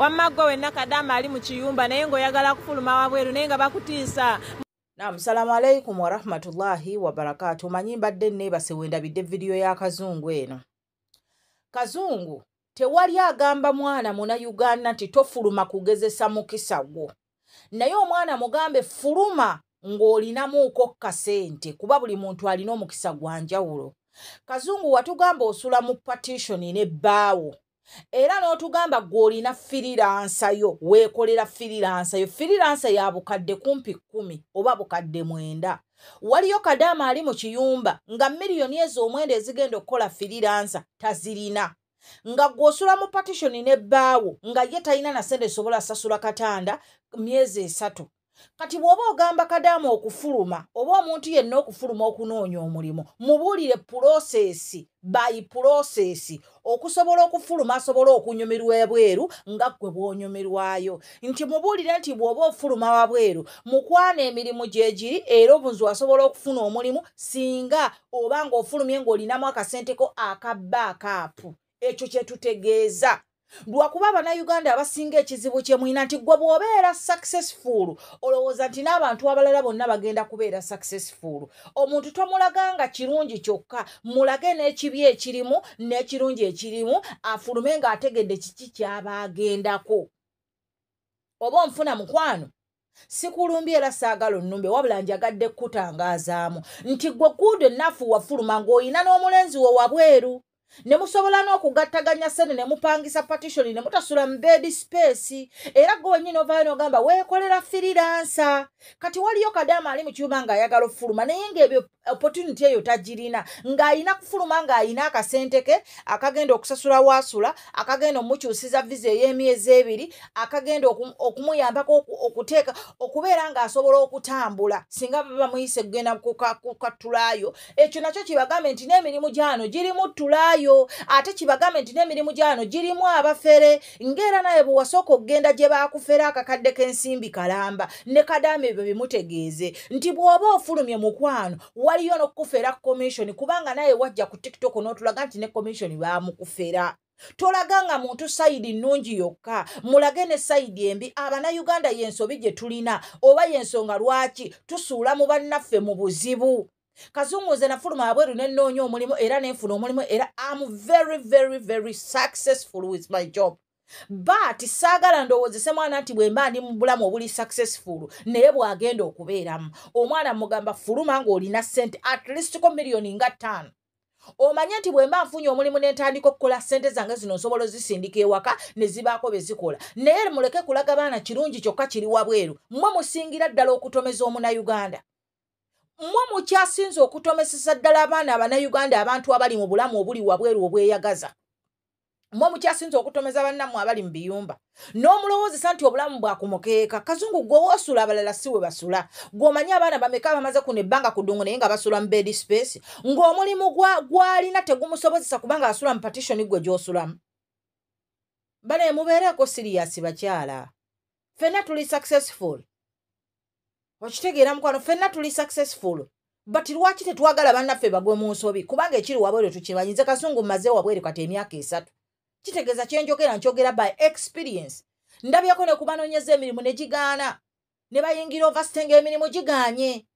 wamma gwe wenna kadaama ali mu kiyumba naye ng'oyagala kufuluma wabweru naye nga bakutiisa. Nam salaamu alaikum warahmatullahi wabarakatu manyi mbadde neebase wendabidde vidiyo ya kazungu eno. Kazungu tewali agamba mwana munayuganda nti tofuluma kugezesa mukisa gwo. Naye omwana mugambe fuluma ng'olinamuuko kasente kuba buli muntu alina omukisa gwa njawulo. Kazungu watugamba osula mu patitioni n'ebbaawo era n'otugamba gw'olina firiransayo weekolera firiransayo. Firiransa ya bukadde kumpi kkumi oba bukadde mwenda. Waliyo kadaama ali mu kiyumba nga miliyoni ezo omwenda ezigenda okukola firiransa tazirina. Nga gw'osula mu patitioni n'ebbaawo nga ye talina na sente esobola sasula katanda myezi esatu kati bw'oba ogamba kadaama okufuluma oba omuntu yenna okufuluma okunoonya omulimu mubuulire puloseesi by puloseesi okusobola okufuluma asobola okunyumirwa ebweru nga ggwe bw'onyumirwayo. Nti mubuulire nti bw'oba ofuluma wabweru mukwana emirimu gye giri era obunzi wasobola okufuna omulimu singa oba ng'ofulumye ng'olinamu akasenteko akabba akaapu. Ekyo kye tutegeeza lwakuba abannayuganda abasinga ekizibu kye mulina nti gwe bw'obeera successful olowooza nti n'abantu abalala bonna bagenda kubeera successful? Omuntu tomulaganga kirungi kyokka mulage n'ekibi ekirimu n'ekirungi ekirimu afulume ng'ategedde kiki ky'aba agendako oba onfuna mukwano? Sikulumbi era saagala onnumbe wabula njagadde kkutangaazaamu nti gwe guudo ennafu wafuluma ng'olina n'omulenzi wo wabweru ne musobola n'okugattaganya sente ne mupangisa patitioni ne mutasula mu bedi space. Era gwe wennyini ovaayo n'ogamba weekolera firiransa kati waliyo kadaama ali mu kyuma ng'ayagala okufuluma naye ng'ebyo opportunity eyo tagirina. Ng'ayina kufuluma ng'ayina akasente ke akagenda okusasula waasula akagenda omukyusiza visa ey'emyezi ebiri akagenda okumuyambako okuteeka okubeera ng'asobola okutambula. Singa baba bamuyise kugenda kukattulayo ekyo nakyo kibagambe nti n'emirimu gyano girimu ttulayo ate kibagambe nti n'emirimu gyano girimu abafere. Ng'era naye bwe wasooka okugenda gye baakufera akakadde k'ensimbi kalamba ne kadaama ebyo bimutegeeze. Nti bw'oba ofulumye mukwano waliyo n'okukufera komishoni kubanga naye wajja ku tiktok n'otulaga nti ne komishoni baamukufera tolaga nga muntu sayidi nnungi yokka mulage ne sayidi embi abannayuganda y'ensobi gye tulina oba y'ensonga lwaki tusuula mu bannaffe mu buzibu? Kazungu nze nafuluma abweru nenoonya omulimu era nenfuna omulimu era am very very very successful with my job but saagala ndowoozese mwana nti bwe mba ndi mu bulamu obuli successful naye bw'agenda okubeeramu omwana mugamba fuluma ng'olina sente at least ko miliyoni nga ttaano. Omanye nti bwe mba nfunye omulimu ne ntandika okukola sente zange zino nsobola ozisindika ewaka ne zibaako be zikola. Naye muleke kulaga baana kirungi kyokka kiri wabweru mmwe musingira ddala okutomeza omunayuganda mmwe mukyasinze okutomesesa ddala abaana abannayuganda abantu abali mu bulamu obuli wabweru obweyagaza mmwe mukyasinze okutomeza bannammwe abali mu biyumba n'omulowoozesa nti obulamu bwakumukeeka kazungu gwe woosula abalala si we basula. Gw'omanyi abaana bameka bamaze kuno ebbanga ku ddungu naye nga basula mu bedi space? Ng'omulimu gw'alina tegumusobozesa kubanga asula mu patitioni gwe gy'osulamu? Bane mubeereeko siriyasi bakyala. Ffenna tuli successful. Okitegeera mukwano ffenna tuli successful. But lwaki tetwagala bannaffe bagwe mu nsobi? Kubanga ekiri wabweru tukimanyi nze kasungu mmaze wabweru kati emyaka esatu kitegeeza kyenjogera nkyogera by experience. Ndabyeko ne kubanoonyeza emirimu ne gigaana ne bayingira ovasite ng'emirimu giganye.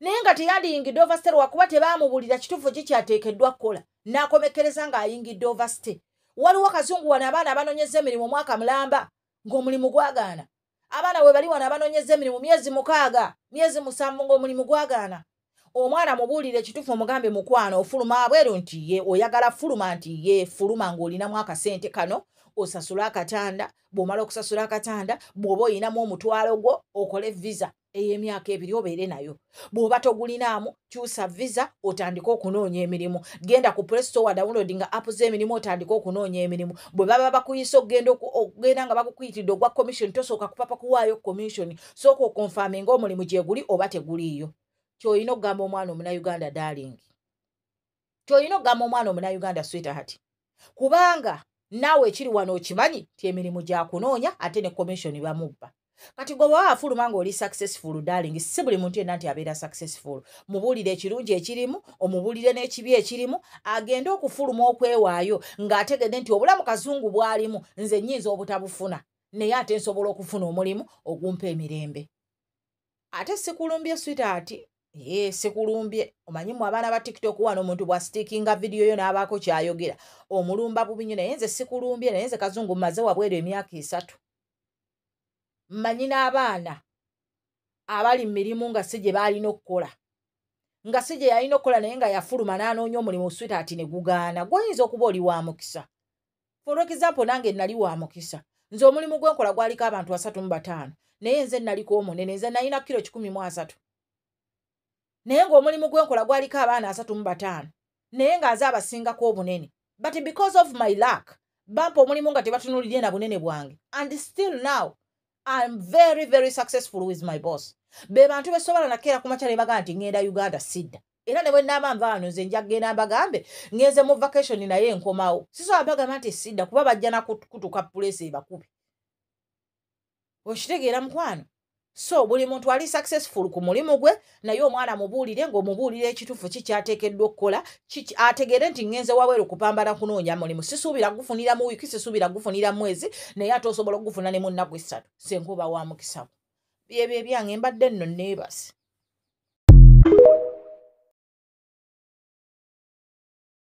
Naye nga teyandiyingidde ovasite lwakuba tebaamubulira kituufu kikyateekeddwa kukola n'akomekereza ng'ayingidde ovasite waliwo kazungu wano abaana abanoonyeza emirimu omwaka mulamba ng'omulimu gwagaana. Abaana we bali wano abanoonyeza emirimu myezi mukaaga myezi musanvu ng'omulimu gwagaana omwana mubuulire ekituufu omugambe mukwana ofuluma abweru nti ye oyagala fuluma nti ye fuluma ng'olinamu akasente kano osasula akatanda bw'omala okusasula akatanda bw'oba oyinamu omutwalo gwo okole visa ey'emyaka ebiri obeere nayo. Bw'oba togulinaamu kyusa visa otandike okunoonya emirimu. Genda ku prestowa downloadinga app z'emirimu otandike okunoonya emirimu. Bwe baba bakuyisa okugenda okugenda nga bakukuyitidde ogwa commission tosooka kupapa kuwaayo commission sooka okonfaaminga ng'omulimu gye guli oba teguliiyo kyolina okugamba omwana omunayuganda darling. Kyolina okugamba omwana omunayuganda sweetheart. Kubanga naawe ekiri wano okimanyi ti emirimu gyakunoonya ate ne komishoni bamubba kati gwe bwaba afuluma ng'oli successful darling si buli muntu yenna nti abeera successful. Mubuulire ekirungi ekirimu omubuulire n'ekibi ekirimu agende okufuluma okwewaayo ng'ategedde nti obulamu kazungu bw'alimu nze nnyinza obutabufuna naye ate nsobola okufuna omulimu ogumpa emirembe. Ate sikulumbye switaati ye sikulumbye omanyimu abaana ba tiktok wano omuntu bwasitiikinga vidiyo yo n'abaako kyayogera. Omulumba bubi nyo naye nze sikulumbye naye nze kazungu mmaze wabweru emyaka esatu. Mmanyi n'abaana abali mu mirimu nga si gye baalina okukola. Nga si gye yalina okukola naye nga yafuluma n'anoonya omulimu switaati ne gugaana. Gwoyinza okuba oli wa mukisa? For example nange nali wa mukisa. Nze omulimu gwenkola gwaliko abantu asatu mu bataano. Naye nze naliko omunene nze nalina kiro kikumi mu asatu naye ng'omulimu gwenkola gwaliko abaana asatu mu bataano naye nga nze abasingako obunene. But because of my luck bampa omulimu nga tebatunulirye na bunene bwange. And still now im very very successful with my boss. Be bantu besobola nakeera ku makyala ebagaa nti ŋŋenda uganda sidda era ne bwe naaba nva wano nze nja kgenda mbagambe ŋŋenze mu vacation naye enkomawo sisobola bagamba nti sidda kuba bajja nakutuka pulesi ebakubi. Okitegeera mukwano so buli muntu ali successful ku mulimu gwe naye omwana mubuulire ng'omubuulira ekituufu kikyateekeddwa okukola ategeere nti ŋŋenze wabweru kupambana kunoonya mulimu. Sisuubira gufunira mu wiiki sisuubira gufunira mwezi naye ate osobola okugufuna ne mu nnaku essatu. Senkuba wa mukisawo byebyo ebyange mbadde nno neebasi